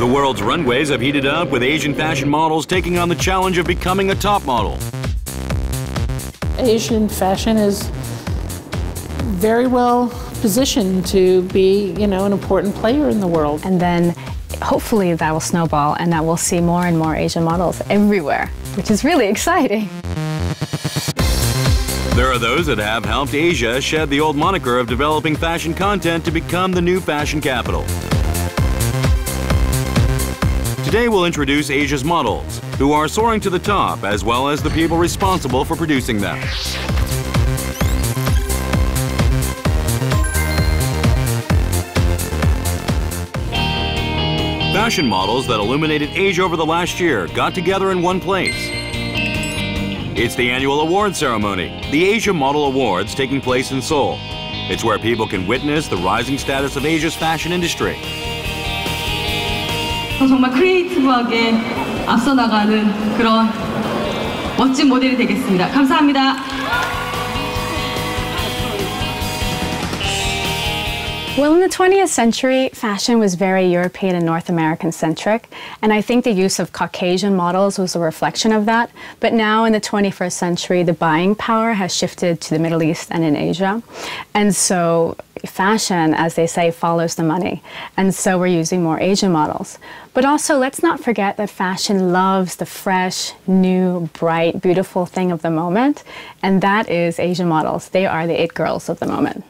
The world's runways have heated up with Asian fashion models taking on the challenge of becoming a top model. Asian fashion is very well positioned to be, you know, an important player in the world. And then hopefully that will snowball and that we'll see more and more Asian models everywhere, which is really exciting. There are those that have helped Asia shed the old moniker of developing fashion content to become the new fashion capital. Today we'll introduce Asia's models, who are soaring to the top, as well as the people responsible for producing them. Fashion models that illuminated Asia over the last year got together in one place. It's the annual award ceremony, the Asia Model Awards taking place in Seoul. It's where people can witness the rising status of Asia's fashion industry. 정말 크리에이티브하게 앞서 나가는 그런 멋진 모델이 되겠습니다. 감사합니다. Well, in the 20th century, fashion was very European and North American centric, and I think the use of Caucasian models was a reflection of that. But now in the 21st century, the buying power has shifted to the Middle East and in Asia. And so fashion, as they say, follows the money. And so we're using more Asian models. But also, let's not forget that fashion loves the fresh, new, bright, beautiful thing of the moment. And that is Asian models. They are the it girls of the moment.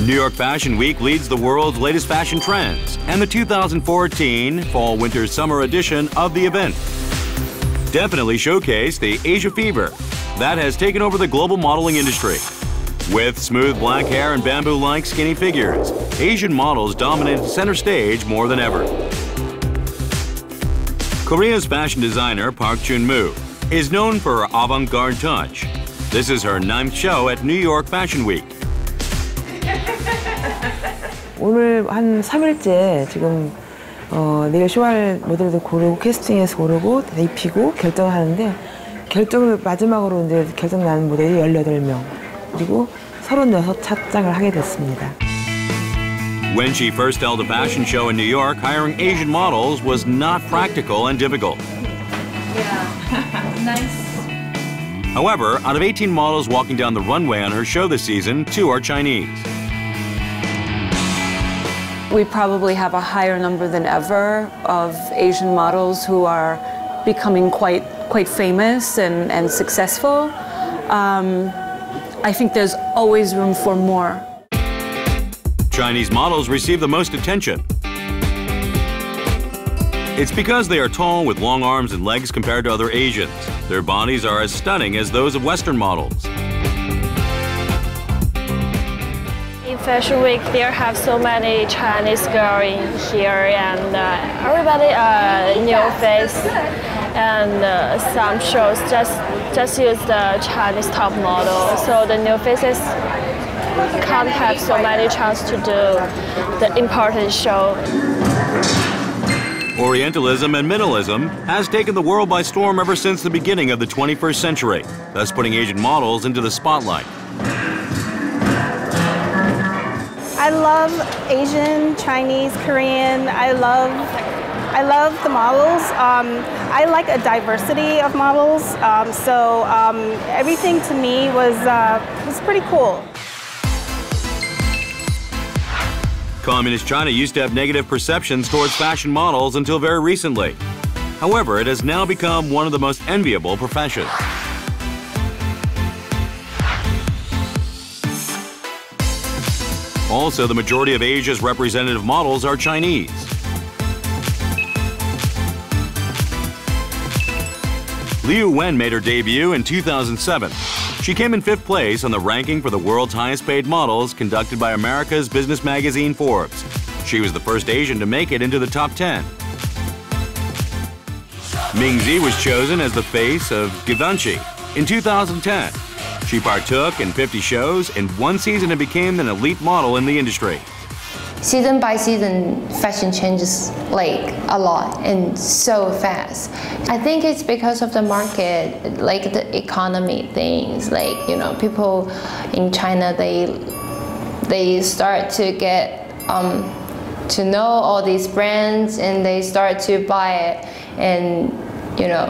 New York Fashion Week leads the world's latest fashion trends and the 2014 Fall Winter Summer edition of the event. Definitely showcase the Asia fever that has taken over the global modeling industry. With smooth black hair and bamboo-like skinny figures, Asian models dominate center stage more than ever. Korea's fashion designer Park Choon-moo is known for her avant-garde touch. This is her ninth show at New York Fashion Week. 오늘 한 3일째 지금 어, 내일 쇼할 모델도 고르고 캐스팅해서 고르고 입히고 결정을 하는데 결정을 마지막으로 이제 결정 나는 모델이 18명 그리고 36 착장을 하게 됐습니다. When she first held a fashion show in New York, hiring Asian models was not practical and difficult. Yeah, nice. However, out of 18 models walking down the runway on her show this season, two are Chinese. We probably have a higher number than ever of Asian models who are becoming quite quite famous and, and successful. Um, I think there's always room for more. Chinese models receive the most attention. It's because they are tall with long arms and legs compared to other Asians. Their bodies are as stunning as those of Western models. Fashion Week, there have so many Chinese girls in here, and uh, everybody uh, new face, and uh, some shows just just use the Chinese top model. So the new faces can't have so many chance to do the important show. Orientalism and minimalism has taken the world by storm ever since the beginning of the 21st century, thus putting Asian models into the spotlight. I love Asian, Chinese, Korean. I love, I love the models. Um, I like a diversity of models. Um, so um, everything to me was uh, was pretty cool. Communist China used to have negative perceptions towards fashion models until very recently. However, it has now become one of the most enviable professions. Also, the majority of Asia's representative models are Chinese. Liu Wen made her debut in 2007. She came in fifth place on the ranking for the world's highest paid models conducted by America's business magazine Forbes. She was the first Asian to make it into the top 10. Ming Xi was chosen as the face of Givenchy in 2010. She partook in 50 shows in one season and became an elite model in the industry. Season by season, fashion changes like a lot and so fast. I think it's because of the market, like the economy things. Like you know, people in China they they start to get um, to know all these brands and they start to buy it and you know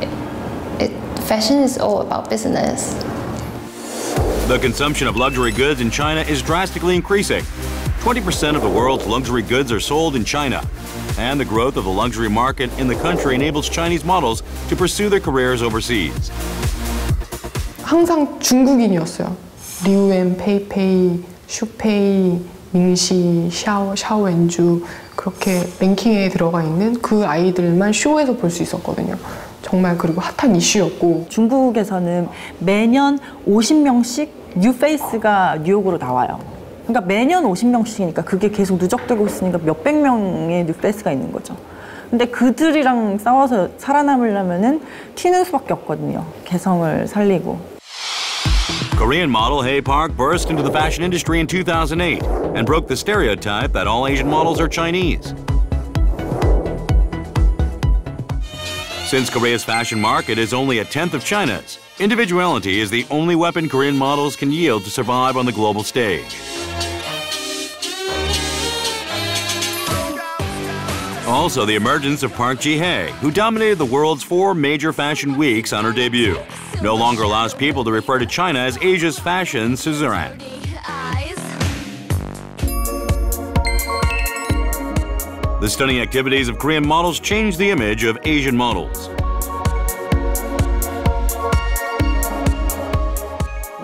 it, it, fashion is all about business The consumption of luxury goods in China is drastically increasing. 20% of the world's luxury goods are sold in China. And the growth of the luxury market in the country enables Chinese models to pursue their careers overseas. 항상 중국인이었어요. 리우엔, 페이페이, 슈페이, 밍시, 샤오, 샤오엔주 그렇게 랭킹에 들어가 있는 그 아이들만 쇼에서 볼 수 있었거든요. 정말 그리고 핫한 이슈였고 중국에서는 매년 50명씩 뉴 페이스가 뉴욕으로 나와요. 그러니까 매년 50명씩이니까 그게 계속 누적되고 있으니까 몇백 명의 뉴 페이스가 있는 거죠. 근데 그들이랑 싸워서 살아남으려면은 튀는 수밖에 없거든요. 개성을 살리고. Korean model Hae Park burst into the fashion industry in 2008 and broke the stereotype that all Asian models are Chinese. Since Korea's fashion market is only a tenth of China's, individuality is the only weapon Korean models can yield to survive on the global stage. Also, the emergence of Park Ji-hye, who dominated the world's four major fashion weeks on her debut, no longer allows people to refer to China as Asia's fashion suzerain. The stunning activities of Korean models changed the image of Asian models.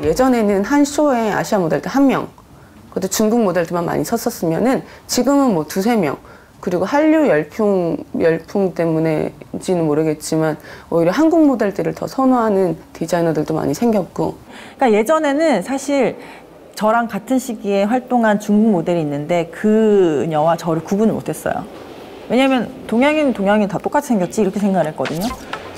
예전에는 한 쇼에 아시아 모델들 한 명, 그것도 중국 모델들만 많이 섰었으면은 지금은 뭐 두세 명, 그리고 한류 열풍, 열풍 때문에인지는 모르겠지만 오히려 한국 모델들을 더 선호하는 디자이너들도 많이 생겼고. 그러니까 예전에는 사실 저랑 같은 시기에 활동한 중국 모델이 있는데 그녀와 저를 구분을 못했어요. 왜냐면 동양인 동양인 다 똑같이 생겼지 이렇게 생각을 했거든요.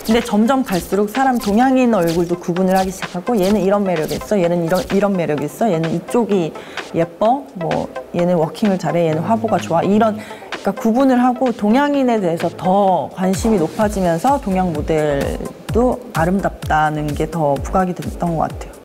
근데 점점 갈수록 사람 동양인 얼굴도 구분을 하기 시작하고 얘는 이런 매력이 있어, 얘는 이런 이런 매력이 있어, 얘는 이쪽이 예뻐, 뭐 얘는 워킹을 잘해, 얘는 화보가 좋아 이런 그러니까 구분을 하고 동양인에 대해서 더 관심이 높아지면서 동양 모델도 아름답다는 게 더 부각이 됐던 것 같아요.